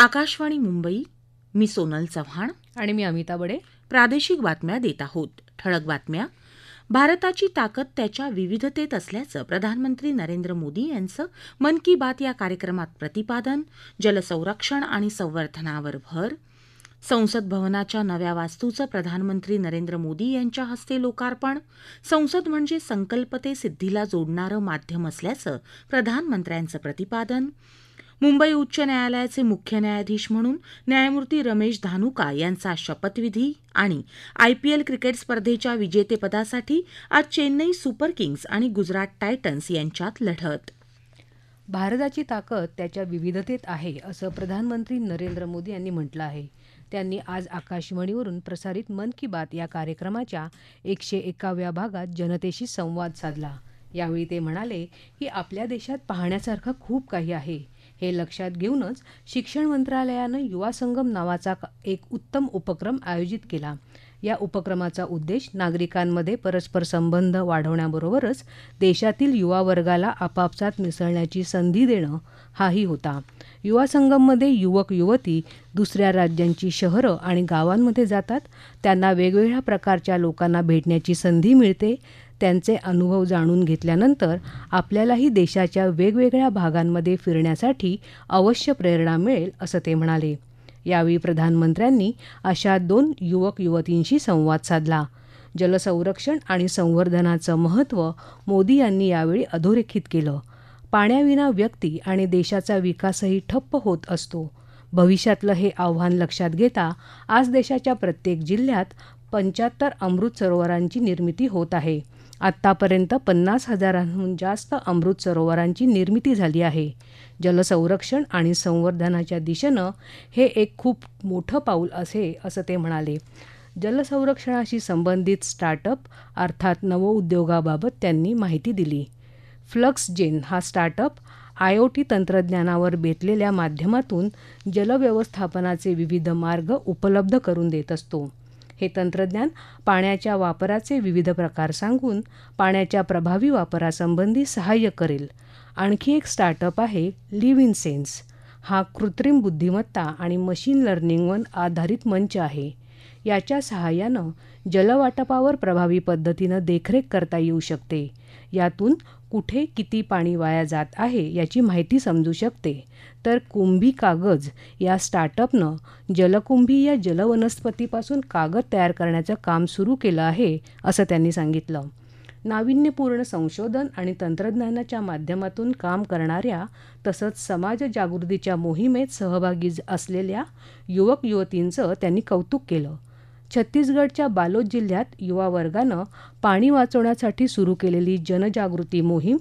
आकाशवाणी मुंबई मी सोनल चव्हाण. आणि मी अमिता बडे. प्रादेशिक बातम्या देत आहोत. ठळक बातम्या. भारताची ताकद त्याच्या विविधतेत असल्याचं प्रधानमंत्री नरेंद्र मोदी यांचं मन की बात या कार्यक्रमात प्रतिपादन जलसंरक्षण आणि संवर्धनावर भर. संसद भवनाच्या नव्या वास्तूचं प्रधानमंत्री नरेंद्र मोदी यांच्या हस्ते लोकार्पण. संसद म्हणजे संकल्प ते सिद्धीला जोडणारं माध्यम असल्याचं प्रधानमंत्र्यांचं प्रतिपादन. मुंबई उच्च न्यायालयाचे मुख्य न्यायाधीश म्हणून न्यायमूर्ती रमेश धानुका यांचा शपथविधी आणि आयपीएल क्रिकेट स्पर्धेच्या विजेतेपदासाठी आज चेन्नई सुपर किंग्ज आणि गुजरात टायटन्स यांच्यात लढत. भारताची ताकद त्याच्या विविधतेत आहे असं प्रधानमंत्री नरेंद्र मोदी यांनी म्हटलं आहे. त्यांनी आज आकाशवाणीवरून प्रसारित मन की बात या कार्यक्रमाच्या एकशे एकाव्या भागात जनतेशी संवाद साधला. यावेळी ते म्हणाले की आपल्या देशात पाहण्यासारखं खूप काही आहे. हे लक्षात घेऊनच शिक्षण मंत्रालयानं युवा संगम नावाचा एक उत्तम उपक्रम आयोजित केला. या उपक्रमाचा उद्देश नागरिकांमध्ये परस्पर संबंध वाढवण्याबरोबरच देशातील युवा वर्गाला आपापसात मिसळण्याची संधी देणं हाही होता. युवा संगममध्ये युवक युवती दुसऱ्या राज्यांची शहरं आणि गावांमध्ये जातात. त्यांना वेगवेगळ्या प्रकारच्या लोकांना भेटण्याची संधी मिळते. त्यांचे अनुभव जाणून घेतल्यानंतर आपल्यालाही देशाच्या वेगवेगळ्या भागांमध्ये फिरण्यासाठी अवश्य प्रेरणा मिळेल असं ते म्हणाले. यावेळी प्रधानमंत्र्यांनी अशा दोन युवक युवतींशी संवाद साधला. जलसंरक्षण आणि संवर्धनाचं महत्त्व मोदी यांनी यावेळी अधोरेखित केलं. पाण्याविना व्यक्ती आणि देशाचा विकासही ठप्प होत असतो. भविष्यातलं हे आव्हान लक्षात घेता आज देशाच्या प्रत्येक जिल्ह्यात पंच्याहत्तर अमृत सरोवरांची निर्मिती होत आहे. आत्तापर्यंत पन्नास हजारांहून जास्त अमृत सरोवरांची निर्मिती झाली आहे. जलसंरक्षण आणि संवर्धनाच्या दिशेनं हे एक खूप मोठं पाऊल असे असं ते म्हणाले. जलसंरक्षणाशी संबंधित स्टार्टअप अर्थात नवउद्योगाबाबत त्यांनी माहिती दिली. फ्लक्सजेन हा स्टार्टअप आयओटी तंत्रज्ञानावर बेतलेल्या माध्यमातून जलव्यवस्थापनाचे विविध मार्ग उपलब्ध करून देत असतो. हे तंत्रज्ञान पाण्याच्या वापराचे विविध प्रकार सांगून पाण्याच्या प्रभावी वापरासंबंधी सहाय्य करेल. आणखी एक स्टार्टअप आहे लिव्ह इन सेन्स हा कृत्रिम बुद्धिमत्ता आणि मशीन लर्निंगवर आधारित मंच आहे. याच्या सहाय्यानं जलवाटपावर प्रभावी पद्धतीनं देखरेख करता येऊ शकते. यातून कुठे किती पाणी वाया जात आहे याची माहिती समजू शकते. तर कुंभी कागज या स्टार्टअपनं जलकुंभी या जलवनस्पतीपासून कागद तयार करण्याचं काम सुरू केलं आहे असं त्यांनी सांगितलं. नाविन्यपूर्ण संशोधन आणि तंत्रज्ञानाच्या माध्यमातून काम करणाऱ्या तसंच समाज जागृतीच्या मोहिमेत सहभागी असलेल्या युवक युवतींचं त्यांनी कौतुक केलं. छत्तीसगडच्या बालोद जिल्ह्यात युवा वर्गानं पाणी वाचवण्यासाठी सुरू केलेली जनजागृती मोहीम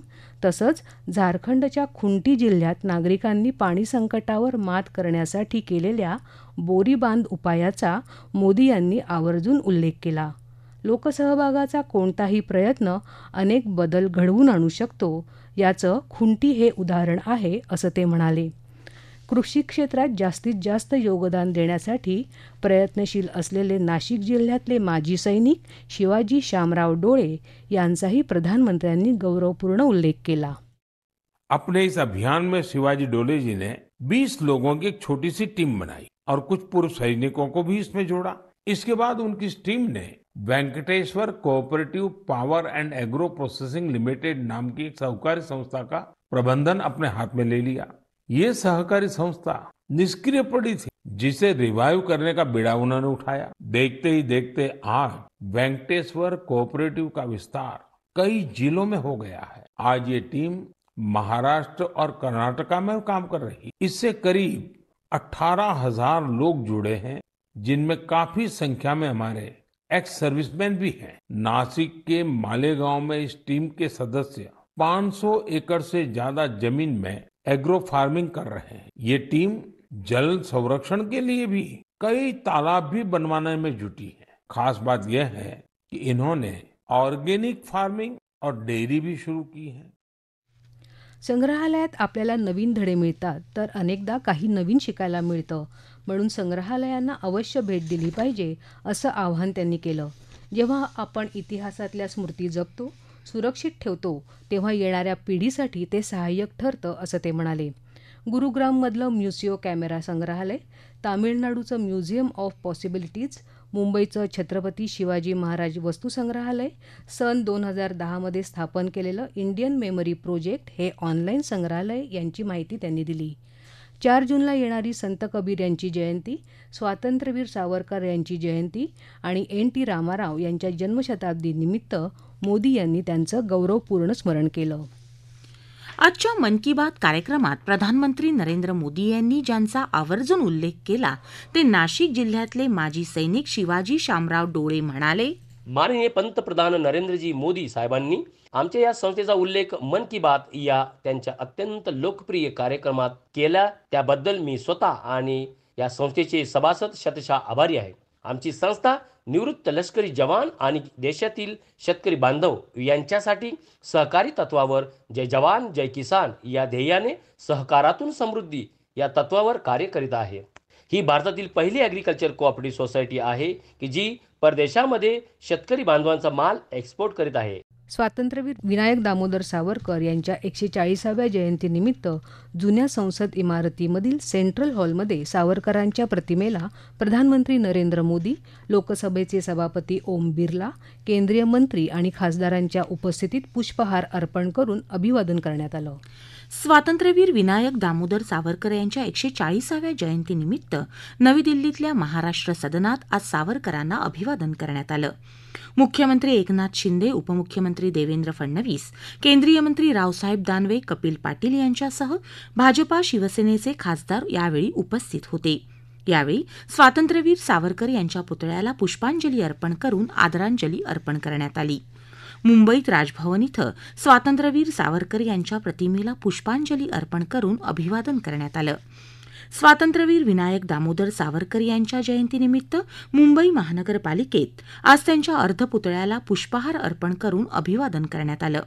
तसंच झारखंडच्या खुंटी जिल्ह्यात नागरिकांनी पाणी संकटावर मात करण्यासाठी केलेल्या बोरीबांध उपायाचा मोदी यांनी आवर्जून उल्लेख केला. लोकसहभागाचा कोणताही प्रयत्न अनेक बदल घडवून आणू शकतो याचं खुंटी हे उदाहरण आहे असं ते म्हणाले. कृषी क्षेत्रात जास्तीत जास्त योगदान देण्यासाठी प्रयत्नशील असलेले नाशिक जिल्ह्यातले माजी सैनिक शिवाजी शामराव डोळे यांचाही प्रधानमंत्र्यांनी गौरवपूर्ण उल्लेख केला. अपने इस अभियान में शिवाजी डोले जी ने 20 लोगों की एक छोटी सी टीम बनाई और कुछ पूर्व सैनिकों को भी इसमें जोड़ा। इसके बाद उनकी इस टीम ने Venkateshwar cooperative power and agro processing limited नाम की एक सहकारी संस्था का प्रबंधन अपने हाथ में ले लिया। ये सहकारी संस्था निष्क्रिय पड़ी थी, जिसे रिवाइव करने का बीड़ा उन्होंने उठाया। देखते ही देखते आज वेंकटेश्वर कोऑपरेटिव का विस्तार कई जिलों में हो गया है। आज ये टीम महाराष्ट्र और कर्नाटका में काम कर रही इससे करीब अठारह हज़ार लोग जुड़े हैं, जिनमें काफ़ी संख्या में हमारे एक्स सर्विसमैन भी हैं। नासिक के मालेगांव में इस टीम के सदस्य 500 एकड़ से ज़्यादा ज़मीन में एग्रो फार्मिंग कर रहे हैं। ये टीम जल संरक्षण के लिए भी कई तालाब भी बनवाने में जुटी है। खास बात यह है कि इन्होंने ऑर्गेनिक फार्मिंग और डेयरी भी शुरू की है। संग्रहालयात आपल्याला नवीन धडे मिळतात तर अनेकदा काही नवीन शिकायला मिळतं म्हणून संग्रहालयांना अवश्य भेट दिली पाहिजे असं आवाहन त्यांनी केलं. जेव्हा आपण इतिहासातल्या स्मृती जपतो सुरक्षित ठेवतो तेव्हा येणाऱ्या पिढीसाठी ते सहाय्यक ठरतं असं ते म्हणाले. गुरुग्राममधलं म्युसिओ कॅमेरा संग्रहालय तामिळनाडूचं म्युझियम ऑफ पॉसिबिलिटीज मुंबईचं छत्रपती शिवाजी महाराज वस्तुसंग्रहालय सन दोन हजार दहामध्ये स्थापन केलेलं इंडियन मेमरी प्रोजेक्ट हे ऑनलाईन संग्रहालय यांची माहिती त्यांनी दिली. चार जूनला येणारी संत कबीर यांची जयंती स्वातंत्र्यवीर सावरकर यांची जयंती आणि एन टी रामाराव यांच्या जन्मशताब्दीनिमित्त मोदी यांनी त्यांचं गौरवपूर्ण स्मरण केलं. आजच्या मन की बात कार्यक्रमात प्रधानमंत्री नरेंद्र मोदी यांनी ज्यांचा आवर्जून उल्लेख केला ते नाशिक जिल्ह्यातले माजी सैनिक शिवाजी शामराव डोळे म्हणाले माननीय पंतप्रधान नरेंद्रजी मोदी साहेबांनी आमच्या या संस्थेचा उल्लेख मन की बात या त्यांच्या अत्यंत लोकप्रिय कार्यक्रमात केला. त्याबद्दल मी स्वतः आणि या संस्थेचे सभासद शतशः आभारी आहे. आमची संस्था निवृत्त लष्करी जवान आणि देशातील शेतकरी बांधव यांच्यासाठी सहकारी तत्वावर जय जवान जय किसान या ध्येयाने सहकारातून समृद्धी या तत्वावर कार्य करीत आहे. ही भारतातील पहिली ॲग्रिकल्चर कोऑपरेटिव्ह सोसायटी आहे की जी परदेशामध्ये शेतकरी बांधवांचा माल एक्सपोर्ट करीत आहे. स्वातंत्र्यवीर विनायक दामोदर सावरकर यांच्या एकशे चाळीसाव्या जयंतीनिमित्त जुन्या संसद इमारतीमधील सेंट्रल हॉलमध्ये सावरकरांच्या प्रतिमेला प्रधानमंत्री नरेंद्र मोदी लोकसभेचे सभापती ओम बिर्ला केंद्रीय मंत्री आणि खासदारांच्या उपस्थितीत पुष्पहार अर्पण करून अभिवादन करण्यात आलं. स्वातंत्र्यवीर विनायक दामोदर सावरकर यांच्या एकशे चाळीसाव्या जयंतीनिमित्त नवी दिल्लीतल्या महाराष्ट्र सदनात आज सावरकरांना अभिवादन करण्यात आलं. मुख्यमंत्री एकनाथ शिंदे उपमुख्यमंत्री देवेंद्र फडणवीस केंद्रीय मंत्री रावसाहेब दानवे कपिल पाटील यांच्यासह भाजपा शिवसेनेचे खासदार यावेळी उपस्थित होते. यावेळी स्वातंत्र्यवीर सावरकर यांच्या पुतळ्याला पुष्पांजली अर्पण करून आदरांजली अर्पण करण्यात आली. मुंबईत राजभवन इथं स्वातंत्र्यवीर सावरकर यांच्या प्रतिमेला पुष्पांजली अर्पण करून अभिवादन करण्यात आलं. स्वातंत्र्यवीर विनायक दामोदर सावरकर यांच्या जयंतीनिमित्त मुंबई महानगरपालिकेत आज त्यांच्या अर्धपुतळ्याला पुष्पहार अर्पण करून अभिवादन करण्यात आलं.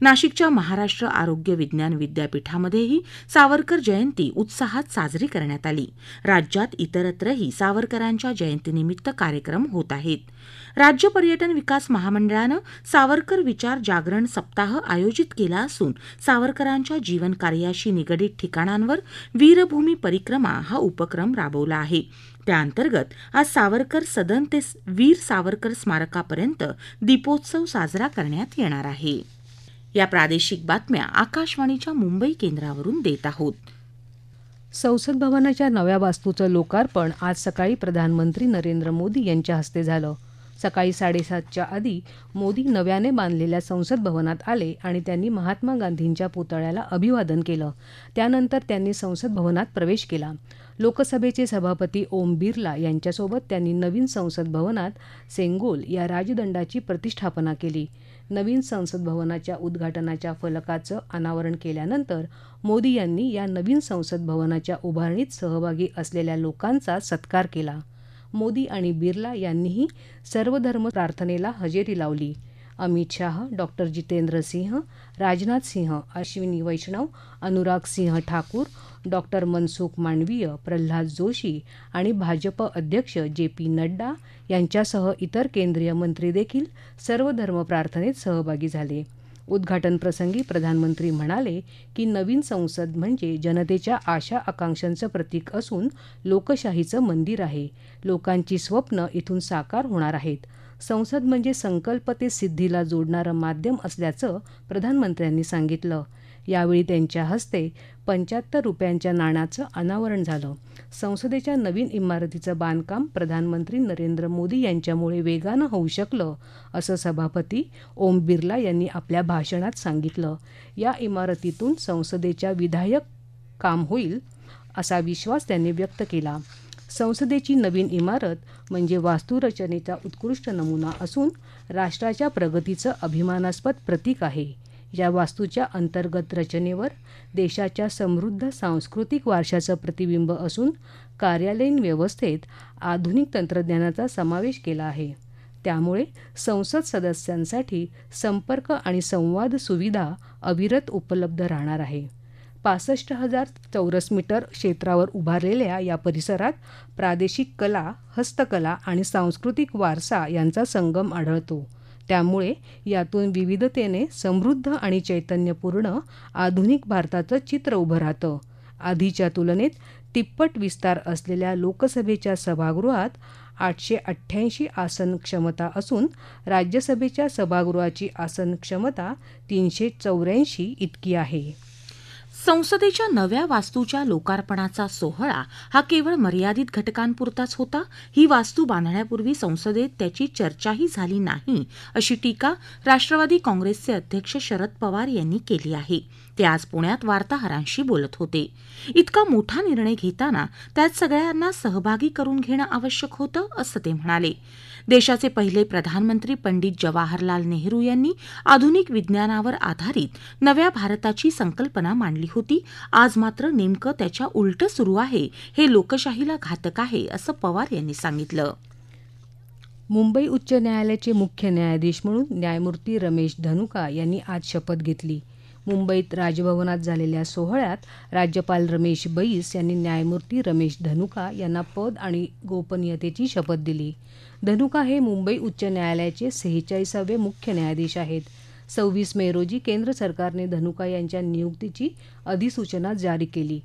नाशिकच्या महाराष्ट्र आरोग्य विज्ञान विद्यापीठामध्येही सावरकर जयंती उत्साहात साजरी करण्यात आली. राज्यात इतरत्रही सावरकरांच्या जयंतीनिमित्त कार्यक्रम होत आहेत. राज्य पर्यटन विकास महामंडळानं सावरकर विचार जागरण सप्ताह आयोजित केला असून सावरकरांच्या जीवनकार्याशी निगडित ठिकाणांवर वीरभूमी परिक्रमा हा उपक्रम राबवला आहे. त्याअंतर्गत आज सावरकर सदन ते वीर सावरकर स्मारकापर्यंत दीपोत्सव साजरा करण्यात येणार आहे. या प्रादेशिक बातम्या आकाशवाणीच्या मुंबई केंद्रावरून देत आहोत. संसद भवनाच्या नव्या वास्तूचं लोकार्पण आज सकाळी प्रधानमंत्री नरेंद्र मोदी यांच्या हस्ते झालं. सकाळी साडेसातच्या आधी मोदी नव्याने बांधलेल्या संसद भवनात आले आणि त्यांनी महात्मा गांधींच्या पुतळ्याला अभिवादन केलं. त्यानंतर त्यांनी संसद भवनात प्रवेश केला. लोकसभेचे सभापती ओम बिर्ला यांच्यासोबत त्यांनी नवीन संसद भवनात सेंगोल या राजदंडाची प्रतिष्ठापना केली. नवीन संसद भवनाच्या उद्घाटनाच्या फलकाचं अनावरण केल्यानंतर मोदी यांनी या नवीन संसद भवनाच्या उभारणीत सहभागी असलेल्या लोकांचा सत्कार केला. मोदी आणि बिर्ला यांनीही सर्वधर्म प्रार्थनेला हजेरी लावली. अमित शाह डॉक्टर जितेंद्र सिंह राजनाथ सिंह अश्विनी वैष्णव अनुराग सिंह ठाकूर डॉक्टर मनसुख मांडवीय प्रल्हाद जोशी आणि भाजप अध्यक्ष जे पी नड्डा यांच्यासह इतर केंद्रीय मंत्री देखील सर्वधर्म प्रार्थनेत सहभागी झाले. उद्घाटन प्रसंगी प्रधानमंत्री म्हणाले की नवीन संसद म्हणजे जनतेच्या आशा आकांक्षांचं प्रतीक असून लोकशाहीचं मंदिर आहे. लोकांची स्वप्न इथून साकार होणार आहेत. संसद म्हणजे संकल्प ते सिद्धीला जोडणारं माध्यम असल्याचं प्रधानमंत्र्यांनी सांगितलं. यावेळी त्यांच्या हस्ते पंच्याहत्तर रुपयांच्या नाण्याचं अनावरण झालं. संसदेच्या नवीन इमारतीचं बांधकाम प्रधानमंत्री नरेंद्र मोदी यांच्यामुळे वेगानं होऊ शकलं असं सभापती ओम बिर्ला यांनी आपल्या भाषणात सांगितलं. या इमारतीतून संसदेच्या विधायक काम होईल असा विश्वास त्यांनी व्यक्त केला. संसदेची नवीन इमारत म्हणजे वास्तुरचनेचा उत्कृष्ट नमुना असून राष्ट्राच्या प्रगतीचं अभिमानास्पद प्रतीक आहे. या वास्तूच्या अंतर्गत रचनेवर देशाच्या समृद्ध सांस्कृतिक वारशाचं प्रतिबिंब असून कार्यालयीन व्यवस्थेत आधुनिक तंत्रज्ञानाचा समावेश केला आहे. त्यामुळे संसद सदस्यांसाठी संपर्क आणि संवाद सुविधा अविरत उपलब्ध राहणार आहे. पासष्ट हजार चौरस मीटर क्षेत्रावर उभारलेल्या या परिसरात प्रादेशिक कला हस्तकला आणि सांस्कृतिक वारसा यांचा संगम आढळतो. त्यामुळे यातून विविधतेने समृद्ध आणि चैतन्यपूर्ण आधुनिक भारताचं चित्र उभं राहतं. आधीच्या तुलनेत तिप्पट विस्तार असलेल्या लोकसभेच्या सभागृहात आठशे अठ्ठ्याऐंशी आसन क्षमता असून राज्यसभेच्या सभागृहाची आसन क्षमता तीनशे चौऱ्याऐंशी इतकी आहे. संसदेच्या नव्या वास्तूच्या लोकार्पणाचा सोहळा हा केवळ मर्यादित घटकांपुरताच होता. ही वास्तू बांधण्यापूर्वी संसदेत त्याची चर्चाही झाली नाही अशी टीका राष्ट्रवादी काँग्रेसचे अध्यक्ष शरद पवार यांनी केली आहे. ते आज पुण्यात वार्ताहरांशी बोलत होते. इतका मोठा निर्णय घेताना त्यात सगळ्यांना सहभागी करून घेणं आवश्यक होतं असं ते म्हणाले. देशाचे पहिले प्रधानमंत्री पंडित जवाहरलाल नेहरू यांनी आधुनिक विज्ञानावर आधारित नव्या भारताची संकल्पना मांडली होती. आज मात्र नेमकं त्याच्या उलटं सुरू आहे हे लोकशाहीला घातक आहे असं पवार यांनी सांगितलं. मुंबई उच्च न्यायालयाचे मुख्य न्यायाधीश म्हणून न्यायमूर्ती रमेश धनुका यांनी आज शपथ घेतली. मुंबईत राजभवनात झालेल्या सोहळ्यात राज्यपाल रमेश बैस यांनी न्यायमूर्ती रमेश धनुका यांना पद आणि गोपनीयतेची शपथ दिली. धनुका हे मुंबई उच्च न्यायालयाचे सेहेचाळीसावे मुख्य न्यायाधीश आहेत. सव्वीस मे रोजी केंद्र सरकारने धनुका यांच्या नियुक्तीची अधिसूचना जारी केली.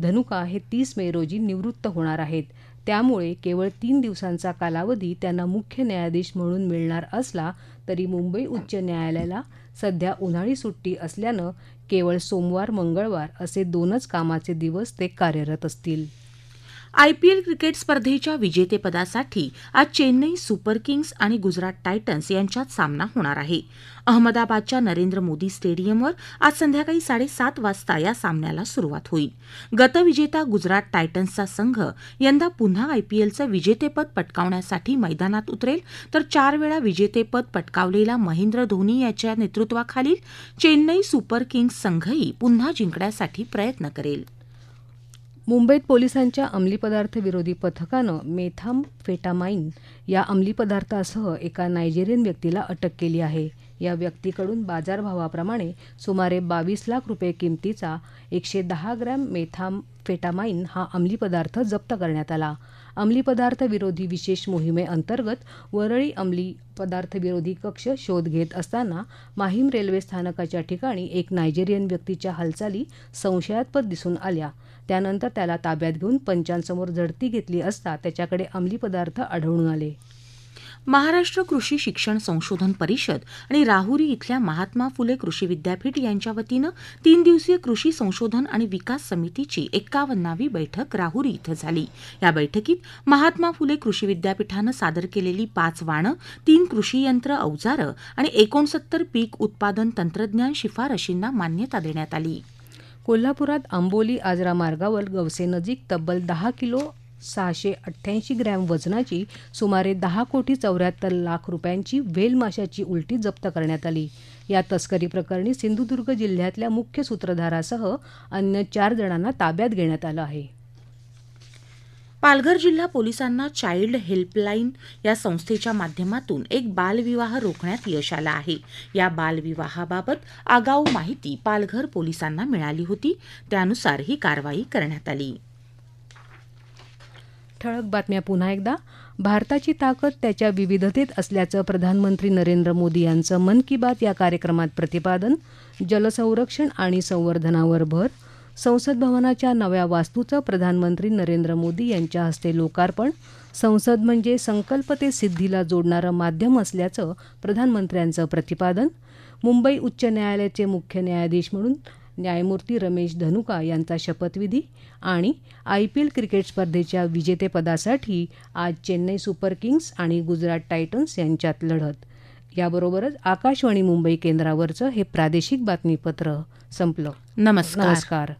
धनुका हे तीस मे रोजी निवृत्त होणार आहेत. त्यामुळे केवळ तीन दिवसांचा कालावधी त्यांना मुख्य न्यायाधीश म्हणून मिळणार असला तरी मुंबई उच्च न्यायालयाला सध्या उन्हाळी सुट्टी असल्यानं केवळ सोमवार मंगळवार असे दोनच कामाचे दिवस ते कार्यरत असतील. आयपीएल क्रिकेट स्पर्धेच्या विजेतेपदासाठी आज चेन्नई सुपर किंग्ज आणि गुजरात टायटन्स यांच्यात सामना होणार आहे. अहमदाबादच्या नरेंद्र मोदी स्टेडियमवर आज संध्याकाळी साडेसात वाजता या सामन्याला सुरुवात होईल. गतविजेता गुजरात टायटन्सचा संघ यंदा पुन्हा आयपीएलचं विजेतेपद पटकावण्यासाठी मैदानात उतरेल तर चार वेळा विजेतेपद पटकावलेला महेंद्र धोनी याच्या नेतृत्वाखालील चेन्नई सुपर किंग्ज संघही पुन्हा जिंकण्यासाठी प्रयत्न करेल. मुंबईत पोलिसांच्या अंमली पदार्थ विरोधी पथकानं मेथाम्फेटामाइन या अंमली पदार्थासह एका नायजेरियन व्यक्तीला अटक केली आहे. या व्यक्तीकडून बाजारभावाप्रमाणे सुमारे बावीस लाख रुपये किमतीचा एकशे दहा ग्रॅम मेथाम्फेटामाइन हा अंमली पदार्थ जप्त करण्यात आला. अंमली पदार्थ विरोधी विशेष मोहिमेअंतर्गत वरळी अंमली पदार्थ विरोधी कक्ष शोध घेत असताना माहीम रेल्वे स्थानकाच्या ठिकाणी एक नायजेरियन व्यक्तीच्या हालचाली संशयास्पद दिसून आल्या. त्यानंतर त्याला ताब्यात घेऊन पंचांसमोर झडती घेतली असता त्याच्याकडे अंमली पदार्थ आढळून आले. महाराष्ट्र कृषी शिक्षण संशोधन परिषद आणि राहुरी इथल्या महात्मा फुले कृषी विद्यापीठ यांच्या वतीनं तीन दिवसीय कृषी संशोधन आणि विकास समितीची एक्कावन्नावी बैठक राहुरी इथं झाली. या बैठकीत महात्मा फुले कृषी विद्यापीठानं सादर केलेली पाच वाणं तीन कृषी यंत्र अवजारं आणि एकोणसत्तर पीक उत्पादन तंत्रज्ञान शिफारशींना मान्यता देण्यात आली. कोल्हापुरात आंबोली आजरा मार्गावर गवसेनजीक तब्बल दहा किलो सहाशे अठ्ठ्याऐंशी ग्रॅम वजनाची सुमारे दहा कोटी चौऱ्याहत्तर लाख रुपयांची व्हेल माशाची उलटी जप्त करण्यात आली. या तस्करी प्रकरणी सिंधुदुर्ग जिल्ह्यातल्या मुख्य सूत्रधारासह अन्य चार जणांना ताब्यात घेण्यात आलं आहे. पालघर जिल्हा पोलिसांना चाइल्ड हेल्पलाईन या संस्थेच्या माध्यमातून एक बालविवाह रोखण्यात यश आलं आहे. या बालविवाहाबाबत आगाऊ माहिती पालघर पोलिसांना मिळाली होती. त्यानुसार ही कारवाई करण्यात आली. ठळक बातम्या पुन्हा एकदा. भारताची ताकद त्याच्या विविधतेत असल्याचं प्रधानमंत्री नरेंद्र मोदी यांचं मन की बात या कार्यक्रमात प्रतिपादन जलसंरक्षण आणि संवर्धनावर भर संसद भवनाच्या नव्या वास्तूचं प्रधानमंत्री नरेंद्र मोदी यांच्या हस्ते लोकार्पण संसद म्हणजे संकल्प ते सिद्धीला जोडणारं माध्यम असल्याचं प्रधानमंत्र्यांचं प्रतिपादन मुंबई उच्च न्यायालयाचे मुख्य न्यायाधीश म्हणून न्यायमूर्ती रमेश धनुका यांचा शपथविधी आणि आय पी एल क्रिकेट स्पर्धेच्या विजेतेपदासाठी आज चेन्नई सुपर किंग्स आणि गुजरात टायटन्स यांच्यात लढत. याबरोबरच आकाशवाणी मुंबई केंद्रावरचं हे प्रादेशिक बातमीपत्र संपलं. नमस्कार. नमस्कार.